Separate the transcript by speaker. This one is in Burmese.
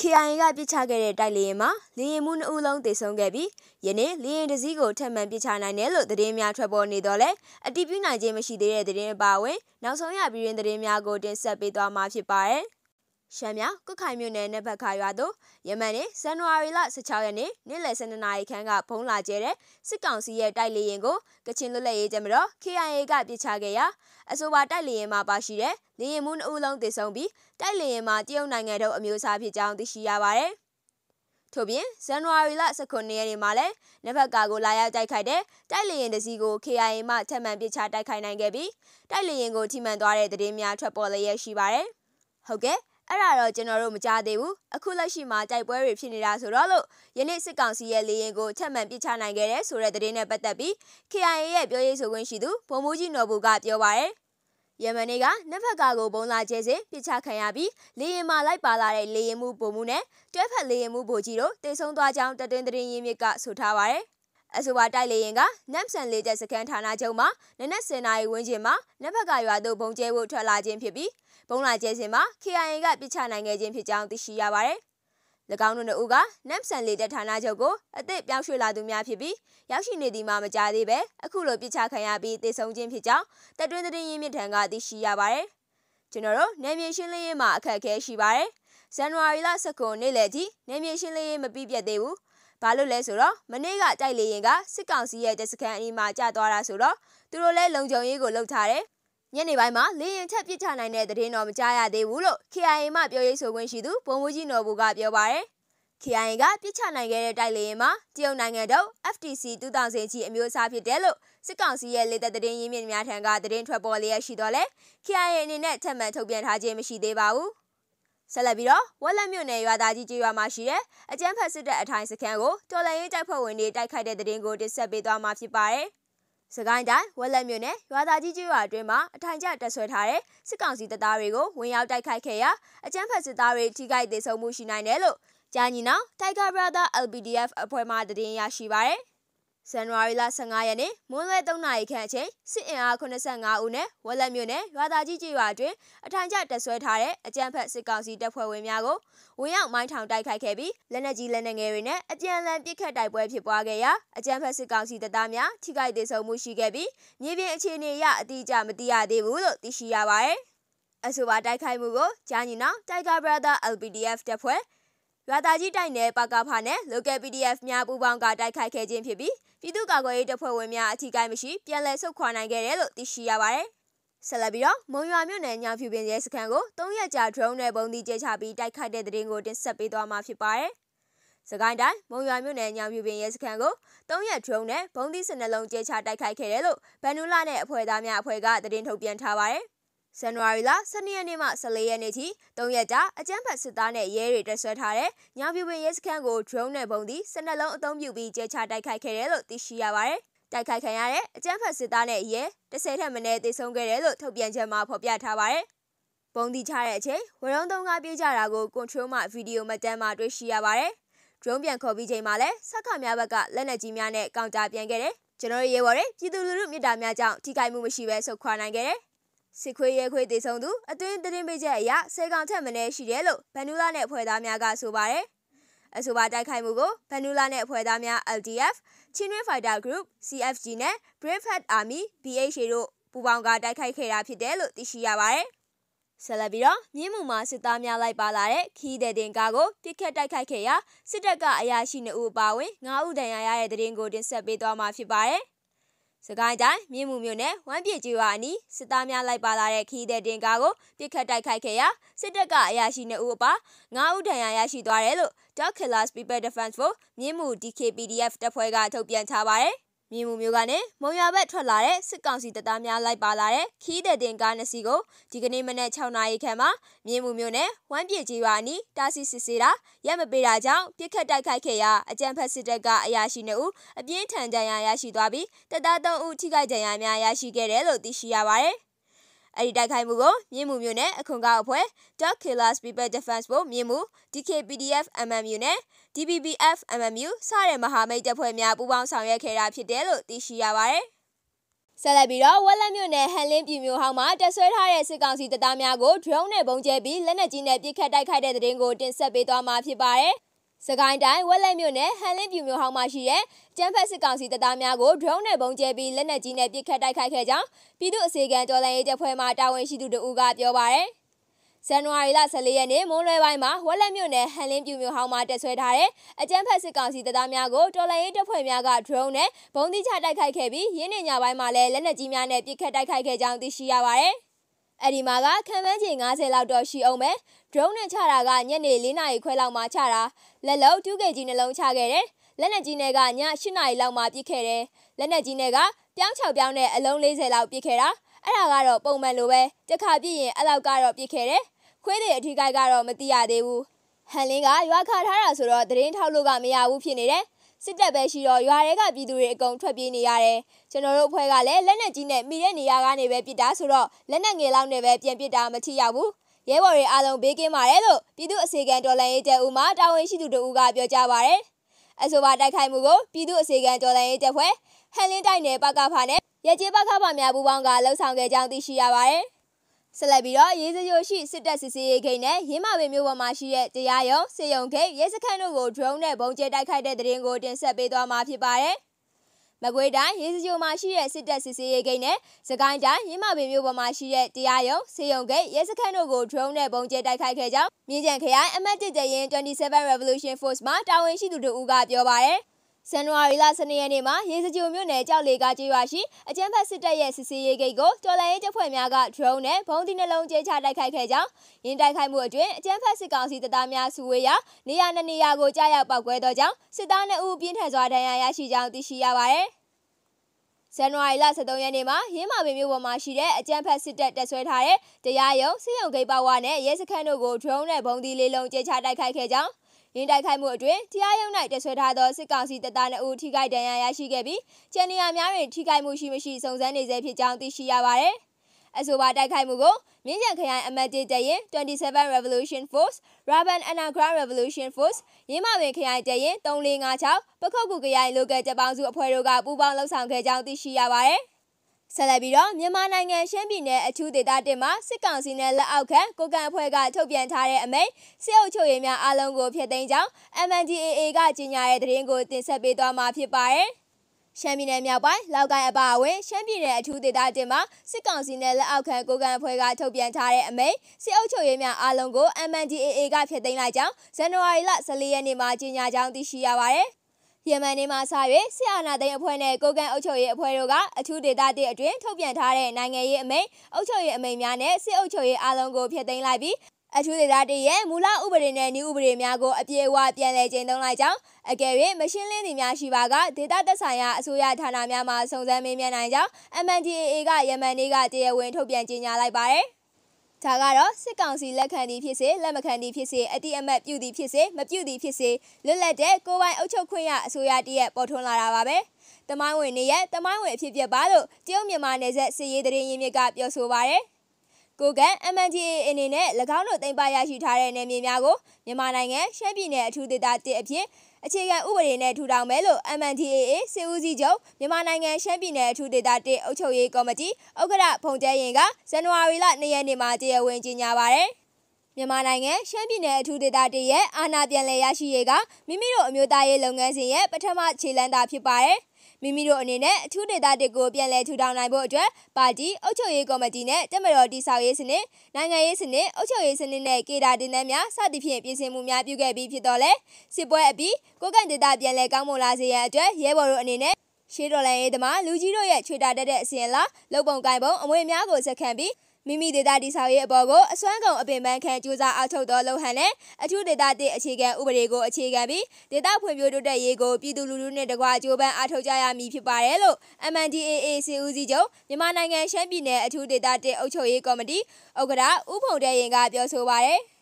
Speaker 1: KIA ကပြစ်ချခဲ့တဲ့တိုက်လေရင်မှာလေရင်မှုနှစ်ဦးလုံးသေဆုံးခဲ့ပြီးယနေ့လေရင်တစ်စီးကိုထပ်မံပြစ်ချနိုင်တယ်လို့သတင်းများထွက်ပေါ်နေတော့လဲအတည်ပြုနိုင်ခြင်းမရှိသေးတဲ့သတင်းအပါအဝင်နောက်ဆုံးရပြည်တွင်သတင်းများကိုတင်ဆက်ပေးသွားမှာဖြစ်ပါတယ်။ ရှမ်းမြောက်ကုခိုင်မြို့နယ်နဘက်ခါရွာသို့ယမန်နေ့ဇန်နဝါရီလ16ရက်နေ့နေ့လယ်12နာရီခန့်ကဘုံလာကျဲတဲ့စစ်ကောင်စီရဲ့တိုက်လေရင်ကိုကချင်လွတ်လပ်ရေးကြမတော် KIA ကပြစ်ချခဲ့ရာအဆိုပါတိုက်လေရင်မှာပါရှိတဲ့လေရင်မှုနှုတ်လုံးတည်ဆုံပြီးတိုက်လေရင်မှာတရုတ်နိုင်ငံတို့အမျိုးအစားဖြစ်ကြောင်းသိရှိရပါတယ်။ထို့ပြင်ဇန်နဝါရီလ19ရက်နေ့မှာလည်းနဘက်ကာကိုလာရောက်တိုက်ခိုက်တဲ့တိုက်လေရင်တစီကို KIA မှထပ်မံပစ်ချတိုက်ခိုက်နိုင်ခဲ့ပြီးတိုက်လေရင်ကိုထိမှန်သွားတဲ့သတင်းများထွက်ပေါ်လျက်ရှိပါတယ်။ဟုတ်ကဲ့ အဲ့ဒါတော့ကျွန်တော်တို့မကြားသေးဘူးအခုလက်ရှိမှာတိုက်ပွဲတွေဖြစ်နေတာဆိုတော့လို့ယနေ့စစ်ကောင်စီရဲ့လေရင်ကိုချက်မှန်ပစ်ချနိုင်ခဲ့တဲ့ဆိုတဲ့သတင်းနဲ့ပတ်သက်ပြီး KIA ရဲ့ပြောရေးဆိုခွင့်ရှိသူဗိုလ်မှူးကြီးနော်ဘူကပြောပါရယ်ယမန်နေ့ကနက်ဖက်ကာကိုဘုံလာကျဲစဉ်ပြစ်ချခံရပြီးလေရင်မှာလိုက်ပါလာတဲ့လေရင်မှုပုံမှုနဲ့တွဲဖက်လေရင်မှုဗိုလ်ကြီးတို့တေဆုံးသွားကြောင်းတတွင်သတင်းရင်းမြစ်ကဆိုထားပါရယ် အဆိုပါတိုက်လေရင်ကနမ်ဆန်လေးတဲ့စကန်ဌာနချုပ်မှာနနက်10နာရီဝန်းကျင်မှာနက်ဖက်ကရွာသို့ဘုံကျဲဖို့ထွက်လာခြင်းဖြစ်ပြီးဘုံလာကျဲစဉ်မှာ KIA ကပြစ်ချနိုင်ခဲ့ခြင်းဖြစ်ကြောင်းသိရှိရပါတယ်။၎င်းတို့နှစ်ဦးကနမ်ဆန်လေးတဲ့ဌာနချုပ်ကိုအသစ်ပြောင်းရွှေ့လာသူများဖြစ်ပြီးရောက်ရှိနေသည်မှမကြားသေးပဲအခုလိုပြစ်ချခံရပြီးတေဆုံးခြင်းဖြစ်ကြောင်းတက်တွင်းသတင်းရင်းမြစ်ထံကသိရှိရပါတယ်။ကျွန်တော်တို့နယ်မြေရှင်းလင်းရေးမှာအခက်အခဲရှိပါတယ်။ဇန်နဝါရီလ19နေ့လယ်ထိနယ်မြေရှင်းလင်းရေးမပြီးပြတ်သေးဘူး။ ဘာလို့လဲဆိုတော့မနေ့ကတိုက်လေရင်ကစစ်ကောင်စီရဲ့တပ်စခန်းအနီးမှာကျသွားတာဆိုတော့သူတို့လည်းလုံခြုံရေးကိုလှုပ်ထားတယ်ညနေပိုင်းမှာလေရင်ချက်ပစ်ချနိုင်တဲ့သတင်းတော့မကြားရသေးဘူးလို့ KIA မှပြောရေးဆိုခွင့်ရှိသူဗိုလ်မှူးကြီးနော်ဘူကပြောပါရယ် KIA ကပြစ်ချနိုင်ခဲ့တဲ့တိုက်လေရင်မှာတရုတ်နိုင်ငံတို့ FTC 2000ကြီးအမျိုးအစားဖြစ်တယ်လို့စစ်ကောင်စီရဲ့လေတပ်သတင်းရင်းမြစ်များထံကသတင်းထွက်ပေါ်လျက်ရှိတော့လဲ KIA အနေနဲ့ထပ်မံထုတ်ပြန်ထားခြင်းမရှိသေးပါဘူး ဆက်လက်ပြီးတော့ဝက်လက်မြို့နယ်ရွာသားကြီးကျေးရွာမှာရှိတဲ့အကျန်းဖက်စစ်တပ်အထိုင်စခန်းကိုတော်လှန်ရေးတိုက်ဖွဲ့ဝင်တွေတိုက်ခိုက်တဲ့တဲ့တင်ကိုတင်ဆက်ပေးသွားမှာဖြစ်ပါတယ်။စကိုင်းတိုင်းဝက်လက်မြို့နယ်ရွာသားကြီးကျွော်အတွင်းမှာအထိုင်ကျတက်ဆွဲထားတဲ့စစ်ကောင်စီတပ်သားတွေကိုဝင်ရောက်တိုက်ခိုက်ခဲ့ရာအကြမ်းဖက်စစ်သားတွေထိခိုက်ဒေဆုံးမှုရှိနိုင်တယ်လို့ကြာညီနောင် Tiger Brother LBDF အဖွဲ့မှသတင်းရရှိပါရယ် ဇန်နဝါရီလ15ရက်နေ့မွန်းလွဲ3နာရီခန့်အချိန်စစ်အင်အား85ဦးနဲ့ဝက်လက်မြို့နယ်ရွာသားကြီးကျေးရွာအတွင်းအထိုင်ကျတက်ဆွဲထားတဲ့အကြမ်းဖက်စစ်ကောင်စီတပ်ဖွဲ့ဝင်များကိုဝင်ရောက်မိုင်းထောင်တိုက်ခိုက်ခဲ့ပြီးလက်နက်ကြီးလက်နက်ငယ်တွေနဲ့အပြန်အလှန်ပစ်ခတ်တိုက်ပွဲဖြစ်ပွားခဲ့ရာအကြမ်းဖက်စစ်ကောင်စီတပ်သားများထိခိုက်ဒေဆုံးမှုရှိခဲ့ပြီးမြေပြင်အခြေအနေအရအတိအကျမသိရသေးဘူးလို့သိရှိရပါတယ်။အဆိုပါတိုက်ခိုက်မှုကိုဂျာညီနောင် Tiger Brother LPDF တပ်ဖွဲ့ရွာသားကြီးတိုက်နယ်ပကဖာနဲ့ local PDF များပူးပေါင်းကတိုက်ခိုက်ခဲ့ခြင်းဖြစ်ပြီး ပြည်သူ့ကာကွယ်ရေးတပ်ဖွဲ့ဝင်များအထူးကိုင်းမရှိပြန်လည်ဆုတ်ခွာနိုင်ခဲ့တယ်လို့သိရှိရပါတယ်။ဆက်လက်ပြီးတော့မုံရွာမြို့နယ်ညောင်ဖြူပင်ရဲစခန်းကို၃ရက်ကြာ drone နဲ့ပုံသီးကျဲချပြီးတိုက်ခိုက်တဲ့တဲ့ရင်ကိုတင်ဆက်ပေးသွားမှာဖြစ်ပါတယ်။စကိုင်းတိုင်းမုံရွာမြို့နယ်ညောင်ဖြူပင်ရဲစခန်းကို၃ရက် drone နဲ့ပုံသီးစနလုံးကျဲချတိုက်ခိုက်ခဲ့တယ်လို့ဗန်နူလာနဲ့အဖွဲ့သားများအဖွဲ့ကသတင်းထုတ်ပြန်ထားပါတယ်။ ဇန်နဝါရီလ12ရက်နေ့မှ14ရက်နေ့ထိ3ရက်ကြာအကြမ်းဖက်စစ်သားနဲ့ရဲတွေတက်ဆွဲထားတဲ့ညောင်ပြူပင်ရဲစခန်းကို drone နဲ့ပုံသည်12လုံးအုံပြုပြီးကျဲချတိုက်ခိုက်ခဲ့တယ်လို့သိရှိရပါတယ်။တိုက်ခိုက်ခံရတဲ့အကြမ်းဖက်စစ်သားနဲ့ရဲ10ထက်မနည်းသေဆုံးခဲ့တယ်လို့ထုတ်ပြန်ချက်မှာဖော်ပြထားပါတယ်။ပုံတီချတဲ့အချိန်ဝရုံးသုံးကားပြေးကြတာကို control မှဗီဒီယိုမှတ်တမ်းမှာတွေ့ရှိရပါတယ်။ drone ပြန်ခေါ်ပြီးချိန်မှာလည်းစက်ခများဘက်ကလက်နက်ကြီးများနဲ့ကောင်တာပြန်ခဲ့တယ်။ကျွန်တော်ရေပေါ်တဲ့ပြည်သူလူထုမြစ်တာများကြောင့်ထိခိုက်မှုမရှိဘဲဆုတ်ခွာနိုင်ခဲ့တယ်။ စစ်ခွေးရဲခွေးတည်ဆုံသူအတွင်းသတင်းပေးချက်အရဆယ်ကောင်ထက်မနည်းရှိတယ်လို့ဗန်နူလာနဲ့အဖွဲ့သားများကဆိုပါတယ်။အဆိုပါတိုက်ခိုက်မှုကိုဗန်နူလာနဲ့အဖွဲ့သားများ LDF, Chinwe Fighter Group, CFG နဲ့ Brave Heart Army BHA တို့ပူးပေါင်းကတိုက်ခိုက်ခဲ့တာဖြစ်တယ်လို့သိရှိရပါတယ်။ဆက်လက်ပြီးတော့မြင်းမူမှာစစ်သားများလိုက်ပါလာတဲ့ခီးတဲ့တင်ကားကိုပြစ်ခတ်တိုက်ခိုက်ခဲ့ရာစစ်တပ်ကအရာရှိ2ဦးပါဝင်9ဦးဒဏ်ရာရတဲ့တဲ့တင်ကိုတင်ဆက်ပေးသွားမှာဖြစ်ပါတယ်။ စကိုင်းတိုင်းမြင်းမှုမြို့နယ်ဝမ်းပြေကျွာအနီးစစ်သားများလိုက်ပါလာတဲ့ခီးတဲ့တင်ကားကိုပြစ်ခတ်တိုက်ခိုက်ခဲ့ရာစစ်တပ်ကအရာရှိ2ဦးအပါ9ဦးဒဏ်ရာရရှိသွားတယ်လို့ Dog Killers People Defense Force မြင်းမှု DKPDF တပ်ဖွဲ့ကထုတ်ပြန်ထားပါတယ် မြင်းမှုမျိုးကနေမုံရဘက်ထွက်လာတဲ့စစ်ကောင်စီတပ်သားများလိုက်ပါလာတဲ့ခီးတဲ့တင်ကားနှစ်စီးကိုဒီကနေ့မနက်6နာရီခန့်မှာမြင်းမှုမျိုးနဲ့ဝမ်းပြေကြီးရွာအနီးတာစီစစ်စေတာရက်မပေးတာကြောင့်ပြစ်ခတ်တိုက်ခိုက်ခဲ့ရာအကြံဖက်စစ်တပ်ကအရာရှိ2ဦးအပြင်းထန်ဒဏ်ရာရရှိသွားပြီးတပ်သား3ဦးထိခိုက်ဒဏ်ရာများရရှိခဲ့တယ်လို့သိရှိရပါတယ် အဲ့ဒီတိုက်ခိုက်မှုကိုမြင်းမှုမျိုးနဲ့အခွန်ကောက်အဖွဲ့ Dog Killers People Defense ဖို့မြင်းမှု DKPDF MMU နဲ့ DBBF MMU စတဲ့မဟာမိတ်တပ်ဖွဲ့များပူးပေါင်းဆောင်ရွက်ခဲ့တာဖြစ်တယ်လို့သိရှိရပါတယ်။ဆက်လက်ပြီးတော့ဝက်လက်မြို့နယ်ဟန်လင်းပြည်မြို့ဟောင်းမှာတက်ဆွဲထားတဲ့စစ်ကောင်စီတပ်သားများကို drone နဲ့ပုံကျဲပြီးလက်နက်ကြီးနဲ့ပစ်ခတ်တိုက်ခိုက်တဲ့တဲ့ရင်ကိုတင်ဆက်ပေးသွားမှာဖြစ်ပါတယ်။ စကိုင်းတိုင်းဝက်လက်မြို့နယ်ဟန်လင်းပြည်မြို့ဟောင်းမှာရှိတဲ့ကျန်းဖက်စစ်ကောင်စီတပ်သားများကို drone နဲ့ပုံကျဲပြီးလက်နက်ကြီးနဲ့ပစ်ခတ်တိုက်ခိုက်ခဲ့ကြောင်းပြည်သူ့အစေခံတော်လှန်ရေးတပ်ဖွဲ့မှတာဝန်ရှိသူတို့ကပြောပါတယ်။ဇန်နဝါရီလ14ရက်နေ့မွန်းလွဲပိုင်းမှာဝက်လက်မြို့နယ်ဟန်လင်းပြူမြို့ဟောင်းမှာတက်ဆွဲထားတဲ့အကြမ်းဖက်စစ်ကောင်စီတပ်သားများကိုတော်လှန်ရေးတပ်ဖွဲ့များက drone နဲ့ဘုံတိချတိုက်ခိုက်ခဲ့ပြီးရင်းနေညပိုင်းမှာလည်းလက်နက်ကြီးများနဲ့ပစ်ခတ်တိုက်ခိုက်ခဲ့ကြောင်းသိရှိရပါတယ်။ အဲ့ဒီမှာကခံမှန်းချိန်90လောက်တော့ရှိအောင်ပဲ။ drone နဲ့ချတာကညနေ4နာရီခွဲလောက်မှချတာလက်လုံး 2 kg နှလုံးချခဲ့တယ်။လက်နက်ကြီးနဲ့ကည8နာရီလောက်မှပစ်ခဲ့တယ်။လက်နက်ကြီးနဲ့ကပြောင်းချောက်ပြောင်းနဲ့အလုံး40လောက်ပစ်ခဲ့တာ။အဲ့ဒါကတော့ပုံမှန်လိုပဲတစ်ခါပြည့်ရင်အဲ့လောက်ကတော့ပစ်ခဲ့တယ်။ခွေးတွေအထီးကိုက်ကတော့မသိရသေးဘူးဟန်လင်းကရွာခါထားတာဆိုတော့သတင်းထောက်လို့ကမရဘူးဖြစ်နေတယ် စစ်တပ်ပဲရှိတော့ရွာတွေကပြည်သူတွေအကုန်ထွက်ပြေးနေရတယ်ကျွန်တော်တို့အဖွဲ့ကလည်းလက်နက်ကြီးနဲ့မိတဲ့နေရာကနေပဲပစ်တာဆိုတော့လက်နက်ငယ်လောက်နဲ့ပဲပြန်ပစ်တာမထိရောက်ဘူးရဲဘော်တွေအားလုံးဘေးကင်းပါတယ်လို့ပြည်သူအစေခံတော်လှန်ရေးတပ်ဦးမှတာဝန်ရှိသူတို့ကပြောကြားပါတယ်အဆိုပါတိုက်ခိုက်မှုကိုပြည်သူအစေခံတော်လှန်ရေးတပ်ဖွဲ့ဟန်လင်းတိုက်နယ်ပကဖာနဲ့ရကြေးပကဖာများပူးပေါင်းကလှုပ်ဆောင်ခဲ့ကြောင်းသိရှိရပါတယ် ဆက်လက်ပြီးတော့ရေးစကြိုရှိစစ်တပ်စစ်စေးရေးဂိတ်နဲ့ရင်းမာပင်မြို့ပေါ်မှာရှိတဲ့တရားရုံးစေယုံဂိတ်ရဲစခန်းတို့ကို drone နဲ့ပုံကျဲတိုက်ခိုက်တဲ့တဲ့ရင်ကိုတင်ဆက်ပေးသွားမှာဖြစ်ပါတယ်။မကွေးတိုင်းရေးစကြိုမှာရှိတဲ့စစ်တပ်စစ်စေးရေးဂိတ်နဲ့စကိုင်းတိုင်းရင်းမာပင်မြို့ပေါ်မှာရှိတဲ့တရားရုံးစေယုံဂိတ်ရဲစခန်းတို့ကို drone နဲ့ပုံကျဲတိုက်ခိုက်ခဲ့ကြောင်းမြင်းကြံခရိုင်အမတ်1တရင်27 Revolution Force မှတာဝန်ရှိသူတို့ကပြောပါတယ်။ ဇန်နဝါရီလ12ရက်နေ့မှာရေစကြိုမြို့နယ်ကြောက်လေကားကျေးရွာရှိအကြမ်းဖက်စစ်တပ်ရဲ့စစ်ဆေးရေးဂိတ်ကိုတော်လှန်ရေးတပ်ဖွဲ့များက drone နဲ့ဘုံသီးနှလုံးကျဲချတိုက်ခိုက်ခဲ့ကြောင်းရင်းတိုက်ခိုက်မှုအတွင်းအကြမ်းဖက်စစ်ကောင်စီတပ်သားများစုဝေးရာနေရာနှစ်နေရာကိုကြားရောက်ပောက်ကွဲသောကြောင့်စစ်သား2ဦးပြင်းထန်စွာဒဏ်ရာရရှိကြောင်းသိရှိရပါတယ်။ဇန်နဝါရီလ23ရက်နေ့မှာရင်းမာပင်မြို့ပေါ်မှာရှိတဲ့အကြမ်းဖက်စစ်တပ်တပ်ဆွဲထားတဲ့တရားရုံးစစ်ရုံဂိတ်ပါဝါနဲ့ရဲစခန်းတို့ကို drone နဲ့ဘုံသီးလေးလုံးကျဲချတိုက်ခိုက်ခဲ့ကြောင်း ရင်းတိုက်ခိုက်မှုအတွင်းတရားရုံး၌တဆွဲထားသောစစ်ကောင်စီတပ်သား2ဦးထိခိုက်ဒဏ်ရာရရှိခဲ့ပြီးကျန်နေရာများတွင်ထိခိုက်မှုရှိမရှိစုံစမ်းနေဆဲဖြစ်ကြောင်းသိရှိရပါသည်။အဆိုပါတိုက်ခိုက်မှုကိုမြင်းကြံခရိုင်အမတ်တေတရင်27 Revolution Force, Raban Underground Revolution Force, ရင်းမပင်ခရိုင်တရင်3456ပခုတ်ကူခရိုင် local တပ်ပေါင်းစုအဖွဲ့တို့ကပူးပေါင်းလှုပ်ဆောင်ခဲ့ကြောင်းသိရှိရပါသည်။ ဆက်လက်ပြီးတော့မြန်မာနိုင်ငံရှမ်းပြည်နယ်အထူးဒေသတင်မှာစစ်ကောင်စီနဲ့လက်အောက်ခံကိုကန်အဖွဲ့ကထုတ်ပြန်ထားတဲ့အမိန့်စစ်အုပ်ချုပ်ရေးများအားလုံးကိုဖျက်သိမ်းကြောင်း MNDAA ကကြေညာတဲ့သတင်းကိုတင်ဆက်ပေးသွားမှာဖြစ်ပါတယ်။ရှမ်းပြည်နယ်မြောက်ပိုင်းလောက်ကိုင်းအပါအဝင်ရှမ်းပြည်နယ်အထူးဒေသတင်မှာစစ်ကောင်စီနဲ့လက်အောက်ခံကိုကန်အဖွဲ့ကထုတ်ပြန်ထားတဲ့အမိန့်စစ်အုပ်ချုပ်ရေးများအားလုံးကို MNDAA ကဖျက်သိမ်းလိုက်ကြောင်းဇန်နဝါရီလ14ရက်နေ့မှာကြေညာကြောင်းသိရှိရပါတယ်။ ယမန်နေမှာစ၍ဆီအာနာသိန်းအဖွဲ့နဲ့ကိုကန်အုပ်ချုပ်ရေးအဖွဲ့တို့ကအထူးဒေသတည်းအတွင်းထုတ်ပြန်ထားတဲ့နိုင်ငံရေးအမိန့်အုပ်ချုပ်ရေးအမိန့်များနဲ့စစ်အုပ်ချုပ်ရေးအလုံးကိုဖျက်သိမ်းလိုက်ပြီးအထူးဒေသတည်းရဲ့မူလဥပဒေနဲ့နည်းဥပဒေများကိုအပြည့်အဝပြန်လည်ကျင့်သုံးလိုက်ကြောင်းအကယ်၍မရှင်းလင်းသည်များရှိပါကဒေသသက်ဆိုင်ရာအစိုးရဌာနများမှစုံစမ်းမေးမြန်းနိုင်ကြောင်း MNDAA ကယမန်နေ့ကတရားဝင်ထုတ်ပြန်ကြေညာလိုက်ပါတယ် ဒါကတော့စစ်ကောင်စီလက်ခံသည်ဖြစ်စေလက်မခံသည်ဖြစ်စေအတိအမတ်ပြုသည်ဖြစ်စေမပြုသည်ဖြစ်စေလွတ်လပ်တဲ့ကိုပိုင်အုပ်ချုပ်ခွင့်ရအစိုးရတရက်ပေါ်ထွန်းလာတာပါပဲတမိုင်းဝင်နေရဲ့တမိုင်းဝင်အဖြစ်ပြပါလို့တရုတ်မြန်မာနယ်စပ်စစ်ရေးတရင်ရင်းမြစ်ကပြောဆိုပါရယ် ကိုကန် MNGA အနေနဲ့၎င်းတို့တင်ပရရှိထားတဲ့နယ်မြေများကိုမြန်မာနိုင်ငံရှမ်းပြည်နယ်အထူးဒေသတစ်အဖြစ်အခြေခံဥပဒေနဲ့ထူထောင်မယ်လို့ MNDAA စစ်ဦးစီးချုပ်မြန်မာနိုင်ငံရှမ်းပြည်နယ်အထူးဒေသတစ်အုပ်ချုပ်ရေးကော်မတီဥက္ကဋ္ဌဖုန်ကျဲရင်ကဇန်နဝါရီလ2ရက်နေ့မှာတရားဝင်ကြေညာပါတယ်မြန်မာနိုင်ငံရှမ်းပြည်နယ်အထူးဒေသတရဲ့အာဏာပြန်လည်ရရှိရေးကမိမိတို့အမျိုးသားရေးလုပ်ငန်းစဉ်ရဲ့ပထမခြေလှမ်းသာဖြစ်ပါတယ်။ မိမိတို့အနေနဲ့အထူးဒေသတစ်ကိုပြန်လည်ထူထောင်နိုင်ဖို့အတွက်ပါတီအုပ်ချုပ်ရေးကော်မတီနဲ့တက်မတော်တိဆောက်ရေးစနစ်နိုင်ငံရေးစနစ်အုပ်ချုပ်ရေးစနစ်နဲ့ကေတာတင်တန်းများစသဖြင့်ပြင်ဆင်မှုများပြုခဲ့ပြီးဖြစ်တော့လဲစစ်ပွဲအပြီးကိုကန့်ဒေသပြန်လည်ကောင်းမွန်လာစေရန်အတွက်ရဲဘော်တို့အနေနဲ့ရှေးတော်လန်ရေးသမားလူကြီးတို့ရဲ့ခြေတာတက်တဲ့အစဉ်လာလုံပုံကိုင်ပုံအမွေများကိုဆက်ခံပြီး မိမိဒေတာတိဆောက်ရေးအပေါ်ကိုအစွမ်းကုန်အပင်ပန်းခံကြိုးစားအားထုတ်သောလုံဟန်နဲ့အထူးဒေတာတစ်အခြေခံဥပဒေကိုအခြေခံပြီးဒေတာဖွံ့ဖြိုးတိုးတက်ရေးကိုပြည်သူလူထုနဲ့တကွကြိုးပမ်းအားထုတ်ကြရမည်ဖြစ်ပါတယ်လို့ MNDAA စီဦးစီးချုပ်မြန်မာနိုင်ငံရှမ်းပြည်နယ်အထူးဒေတာတစ်အုပ်ချုပ်ရေးကော်မတီဥက္ကဋ္ဌဦးဖုံတဲရင်ကပြောဆိုပါတယ်။